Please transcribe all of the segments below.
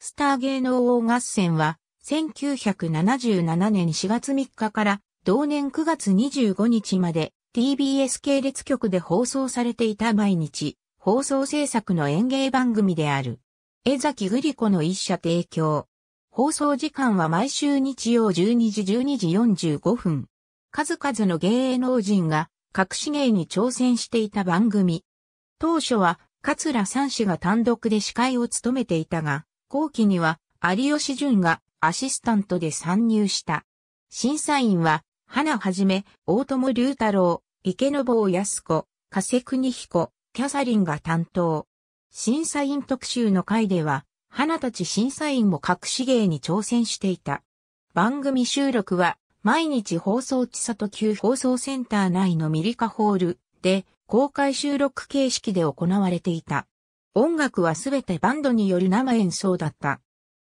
スター芸能王合戦は、1977年4月3日から同年9月25日まで TBS 系列局で放送されていた毎日放送制作の演芸番組である。江崎グリコの一社提供。放送時間は毎週日曜12時12時45分。数々の芸能人が隠し芸に挑戦していた番組。当初は桂三氏が単独で司会を務めていたが、後期には有吉淳がアシスタントで参入した。審査員は、花はじめ、大友龍太郎、池坊康子、加瀬国彦、キャサリンが担当。審査員特集の回では、花たち審査員も隠し芸に挑戦していた。番組収録は、毎日放送地里旧放送センター内のミリカホールで公開収録形式で行われていた。音楽はすべてバンドによる生演奏だった。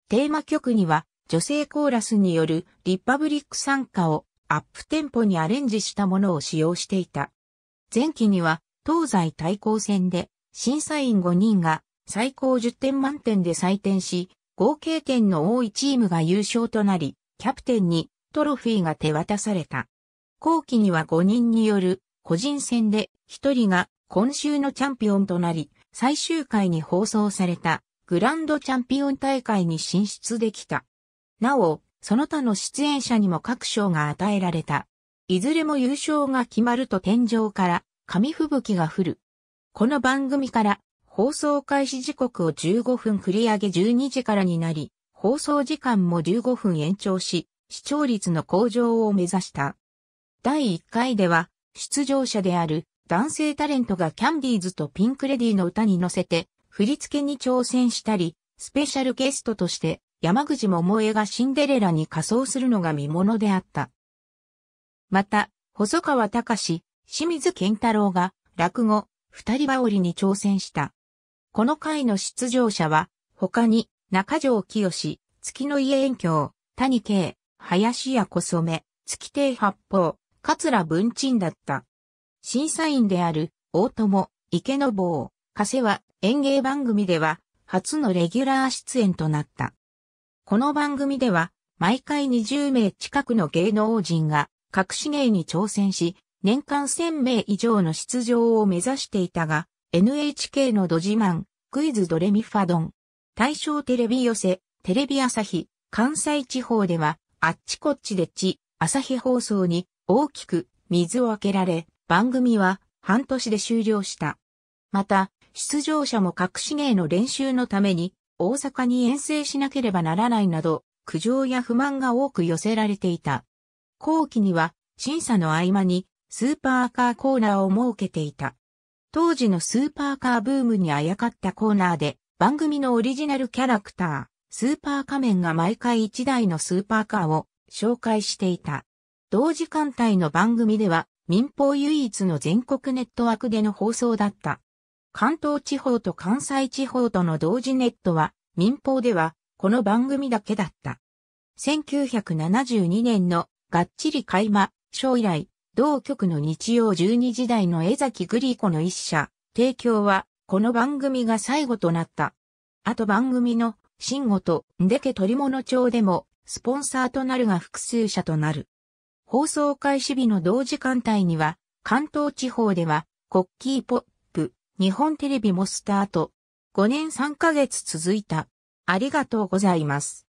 テーマ曲には女性コーラスによるリパブリック参加をアップテンポにアレンジしたものを使用していた。前期には東西対抗戦で審査員5人が最高10点満点で採点し、合計点の多いチームが優勝となり、キャプテンにトロフィーが手渡された。後期には5人による個人戦で1人が今週のチャンピオンとなり、最終回に放送されたグランドチャンピオン大会に進出できた。なお、その他の出演者にも各賞が与えられた。いずれも優勝が決まると天井から紙吹雪が降る。この番組から放送開始時刻を15分繰り上げ12時からになり、放送時間も15分延長し、視聴率の向上を目指した。第1回では、出場者である男性タレントがキャンディーズとピンクレディの歌に乗せて、振り付けに挑戦したり、スペシャルゲストとして山口百恵がシンデレラに仮装するのが見物であった。また、細川隆清水健太郎が落語、二人羽織に挑戦した。この回の出場者は、他に中条清、月の家遠鏡、谷慶、林家小染、月亭八方、桂文鎮だった。審査員である大友、池坊、加瀬は演芸番組では初のレギュラー出演となった。この番組では、毎回20名近くの芸能人が隠し芸に挑戦し、年間1000名以上の出場を目指していたが、NHK のド自慢、クイズドレミファドン、大正テレビ寄せ、テレビ朝日、関西地方では、あっちこっちで地、朝日放送に大きく水を開けられ、番組は半年で終了した。また、出場者も隠し芸の練習のために大阪に遠征しなければならないなど、苦情や不満が多く寄せられていた。後期には、審査の合間に、スーパーカーコーナーを設けていた。当時のスーパーカーブームにあやかったコーナーで、番組のオリジナルキャラクター、スーパー仮面が毎回1台のスーパーカーを紹介していた。同時間帯の番組では、民放唯一の全国ネットワークでの放送だった。関東地方と関西地方との同時ネットは、民放では、この番組だけだった。1972年のがっちり開幕、将来、同局の日曜12時台の江崎グリーコの一社、提供は、この番組が最後となった。あと番組の、慎吾と、んでけ取物帳でも、スポンサーとなるが複数社となる。放送開始日の同時間帯には、関東地方では、コッキーポップ日本テレビもスタート。5年3ヶ月続いた。ありがとうございます。